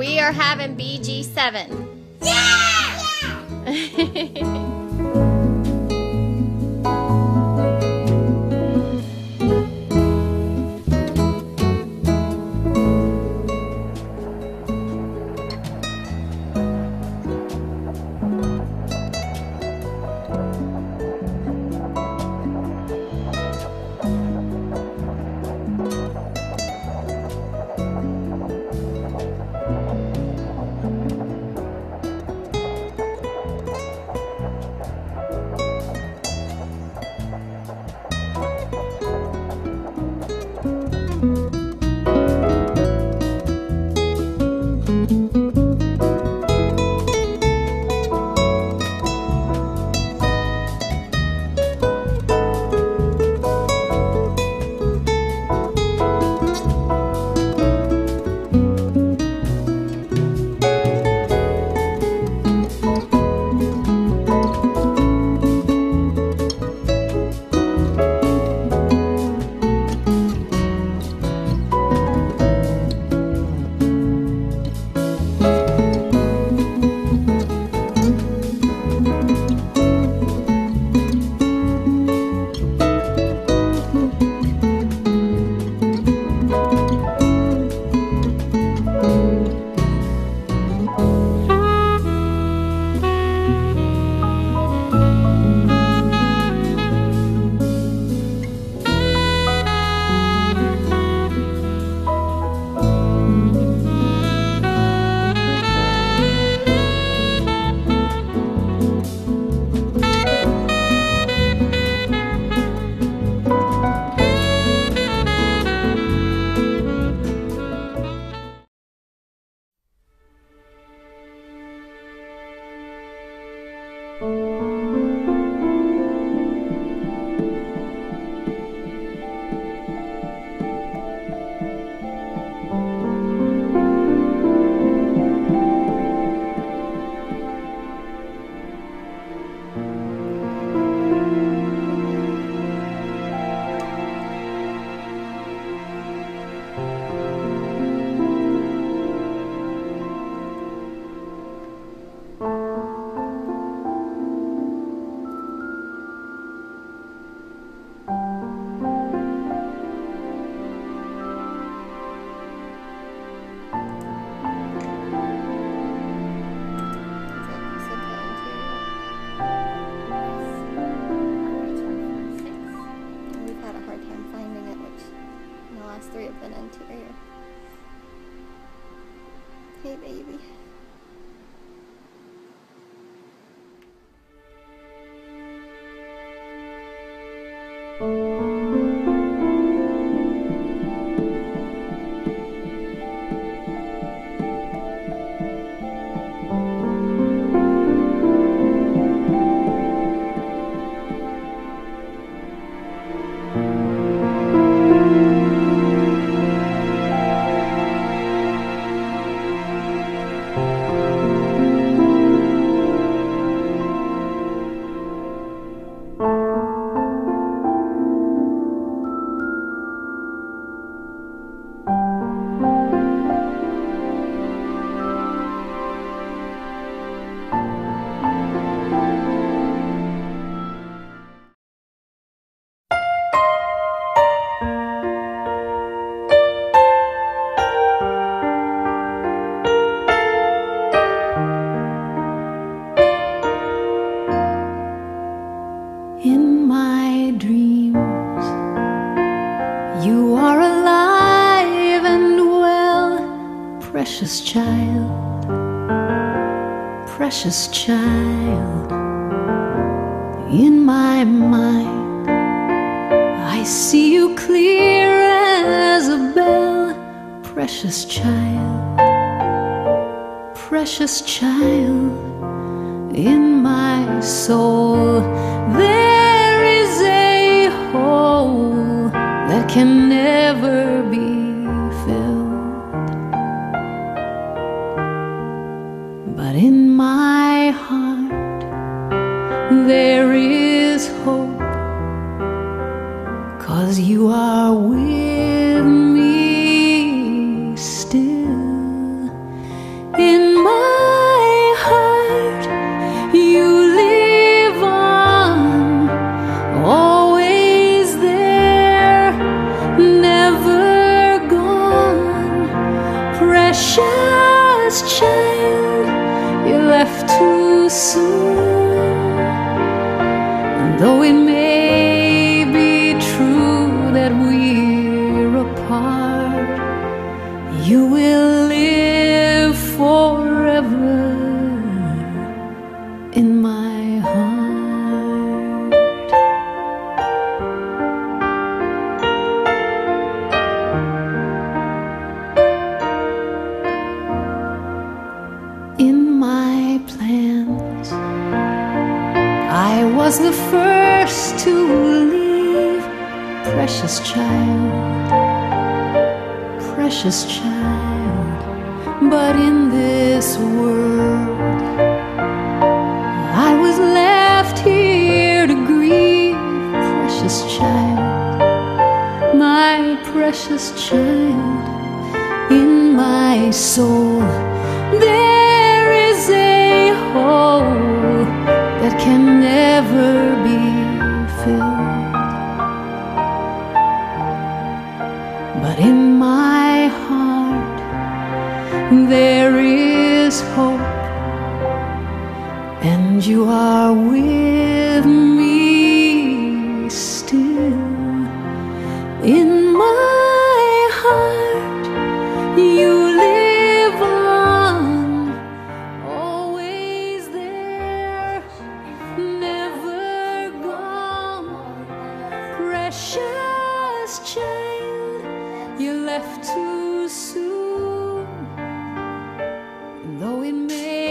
We are having BG7. Yeah! We've last three have been interior. Hey, baby. Precious child, precious child. In my mind, I see you clear as a bell, precious child, precious child in my soul there is a hole that can never but in my heart there is precious child, precious child. But in this world, I was left here to grieve, precious child, my precious child, in my soul. There you are with me still. In my heart, you live on, always there, never gone. Precious child, you left too soon. Though it may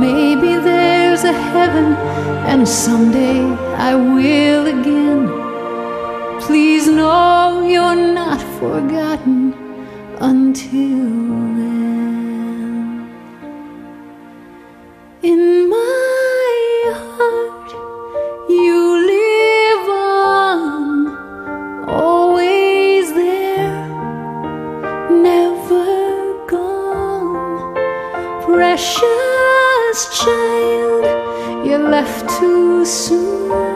maybe there's a heaven, and someday I will again. Please know you're not forgotten until then. In my heart, you live on, always there, never gone. Precious child, you left too soon.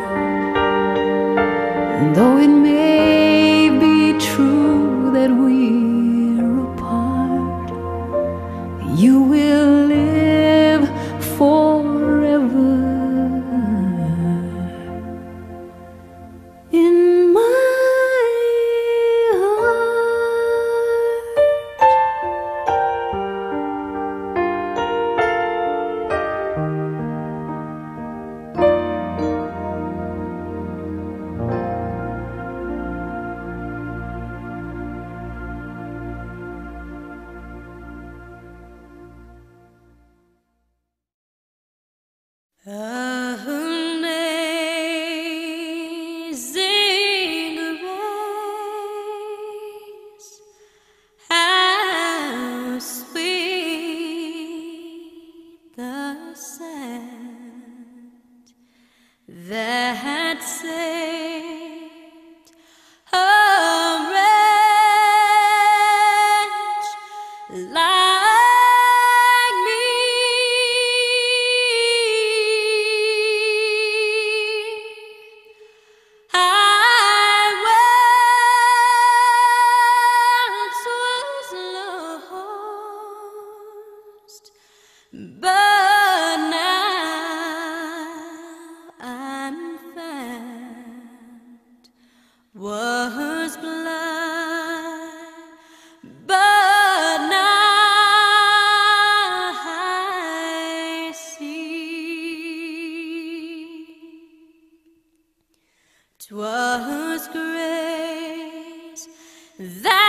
That saved that